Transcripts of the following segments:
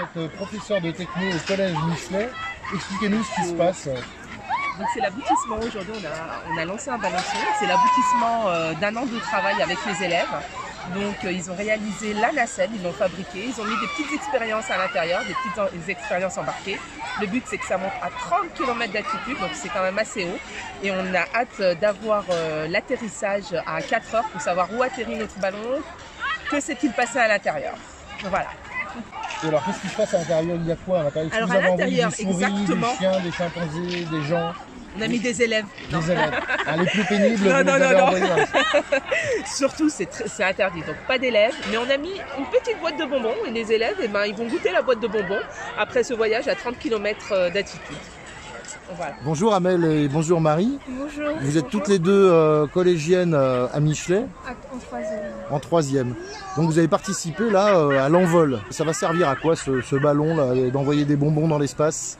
êtes professeur de techno au collège Michelet. Expliquez-nous ce qui se passe. Donc c'est l'aboutissement aujourd'hui, on a, on a lancé un balançon, c'est l'aboutissement euh, d'un an de travail avec les élèves. Donc euh, ils ont réalisé la nacelle, ils l'ont fabriqué, ils ont mis des petites expériences à l'intérieur, des petites expériences embarquées. Le but c'est que ça monte à 30 km d'altitude, donc c'est quand même assez haut. Et on a hâte euh, d'avoir euh, l'atterrissage à 4 heures pour savoir où atterrit notre ballon, que s'est-il passé à l'intérieur. Voilà. Et alors, qu'est-ce qui se passe à l'intérieur Il y a quoi à l'intérieur Alors, à l'intérieur, exactement. des chiens, des chimpanzés, des gens, On a mis des élèves. Non. des élèves Ah, Les plus pénibles, Non, non, non, non. Surtout, c'est interdit, donc pas d'élèves. Mais on a mis une petite boîte de bonbons et les élèves, eh ben, ils vont goûter la boîte de bonbons après ce voyage à 30 km d'altitude. Voilà. Bonjour Amel et bonjour Marie. Bonjour. Vous êtes toutes les deux euh, collégiennes euh, à Michelet en troisième. en troisième. Donc vous avez participé là euh, à l'envol. Ça va servir à quoi ce, ce ballon là, d'envoyer des bonbons dans l'espace?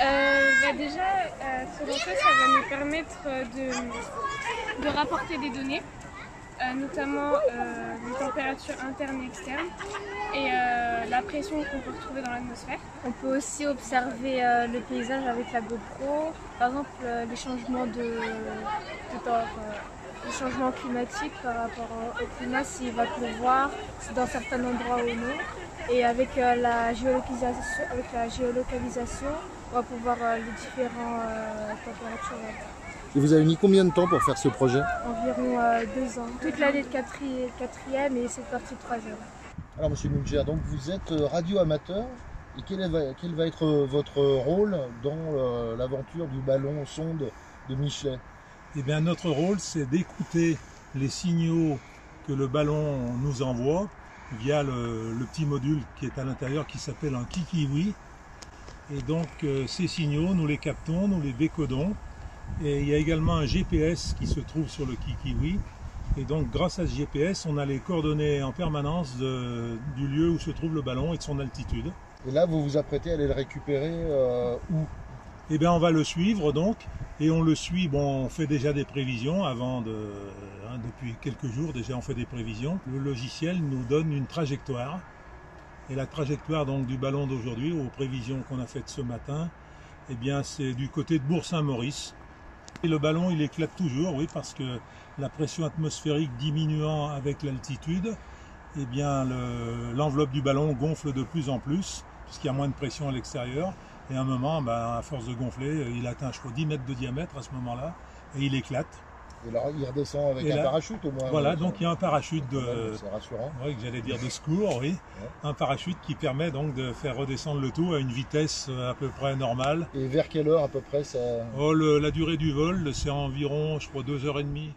Euh, bah déjà, euh, selon ça, ça va nous permettre de, de rapporter des données, notamment euh, les températures internes et externes et euh, la pression qu'on peut retrouver dans l'atmosphère. On peut aussi observer euh, le paysage avec la GoPro, par exemple euh, les changements de, de temps, euh, les changements climatiques par rapport au- climat, s'il va pleuvoir dans certains endroits ou non. Et avec euh, la géolocalisation, avec la géolocalisation, on va pouvoir euh, les différentes températures euh, Et vous avez mis combien de temps pour faire ce projet environ euh, deux ans. Toute l'année de quatri- quatrième et cette partie de troisième. Alors Monsieur Muncher, donc vous êtes euh, radio-amateur et quel, est- quel va être euh, votre rôle dans euh, l'aventure du ballon sonde de Michelet? Eh bien, notre rôle, c'est d'écouter les signaux que le ballon nous envoie via le, le petit module qui est à l'intérieur qui s'appelle un kikiwi. Et donc, euh, ces signaux, nous les captons, nous les décodons. Et il y a également un GPS qui se trouve sur le kikiwi. Et donc, grâce à ce GPS, on a les coordonnées en permanence de- du lieu où se trouve le ballon et de son altitude. Et là, vous vous apprêtez à aller le récupérer euh, où? Eh bien, on va le suivre donc, et on le suit. Bon, on fait déjà des prévisions avant de, hein, depuis quelques jours déjà, on fait des prévisions. Le logiciel nous donne une trajectoire, et la trajectoire donc du ballon d'aujourd'hui, aux prévisions qu'on a faites ce matin, eh bien, c'est du côté de Bourg-Saint-Maurice. Le ballon, il éclate toujours, oui, parce que la pression atmosphérique diminuant avec l'altitude, eh bien, le- l'enveloppe du ballon gonfle de plus en plus, puisqu'il y a moins de pression à l'extérieur. Et à un moment, ben, à force de gonfler, il atteint, je crois, 10 mètres de diamètre à ce moment-là, et il éclate. Et là, il redescend avec un parachute au moins. voilà, donc il y a un parachute de, ouais, C'est rassurant. oui, que j'allais dire de secours, oui. Un parachute qui permet donc de faire redescendre le tout à une vitesse euh, à peu près normale. Et vers quelle heure à peu près ça Oh, le- la durée du vol, c'est environ, je crois, deux heures et demie.